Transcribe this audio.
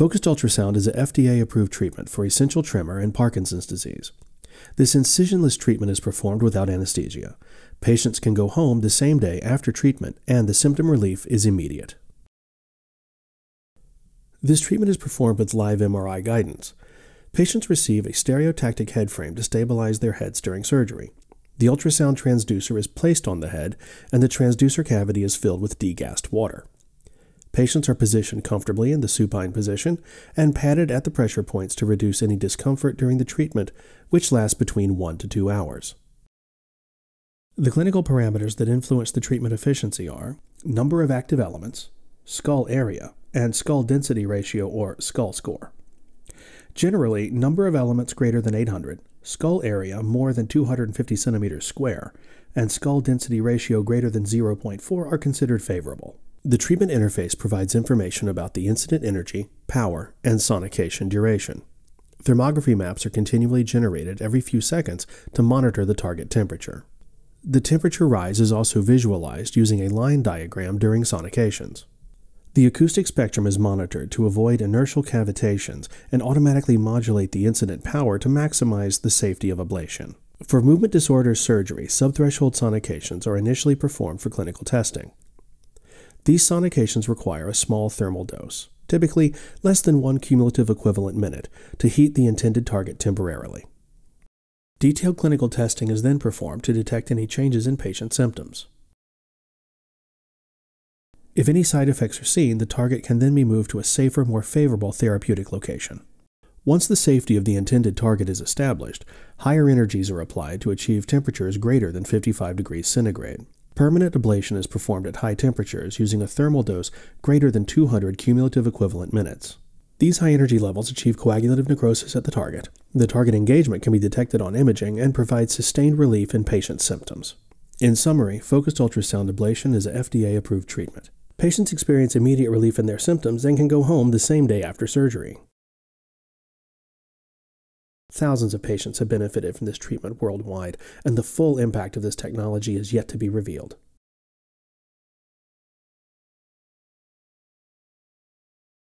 Focused ultrasound is a FDA approved treatment for essential tremor and Parkinson's disease. This incisionless treatment is performed without anesthesia. Patients can go home the same day after treatment, and the symptom relief is immediate. This treatment is performed with live MRI guidance. Patients receive a stereotactic head frame to stabilize their heads during surgery. The ultrasound transducer is placed on the head, and the transducer cavity is filled with degassed water. Patients are positioned comfortably in the supine position and padded at the pressure points to reduce any discomfort during the treatment, which lasts between 1 to 2 hours. The clinical parameters that influence the treatment efficiency are number of active elements, skull area, and skull density ratio or skull score. Generally, number of elements greater than 800, skull area more than 250 centimeters square, and skull density ratio greater than 0.4 are considered favorable. The treatment interface provides information about the incident energy, power, and sonication duration. Thermography maps are continually generated every few seconds to monitor the target temperature. The temperature rise is also visualized using a line diagram during sonications. The acoustic spectrum is monitored to avoid inertial cavitations and automatically modulate the incident power to maximize the safety of ablation. For movement disorder surgery, subthreshold sonications are initially performed for clinical testing. These sonications require a small thermal dose, typically less than one cumulative equivalent minute, to heat the intended target temporarily. Detailed clinical testing is then performed to detect any changes in patient symptoms. If any side effects are seen, the target can then be moved to a safer, more favorable therapeutic location. Once the safety of the intended target is established, higher energies are applied to achieve temperatures greater than 55 degrees centigrade. Permanent ablation is performed at high temperatures using a thermal dose greater than 200 cumulative equivalent minutes. These high energy levels achieve coagulative necrosis at the target. The target engagement can be detected on imaging and provide sustained relief in patient symptoms. In summary, focused ultrasound ablation is a FDA approved treatment. Patients experience immediate relief in their symptoms and can go home the same day after surgery. Thousands of patients have benefited from this treatment worldwide, and the full impact of this technology is yet to be revealed.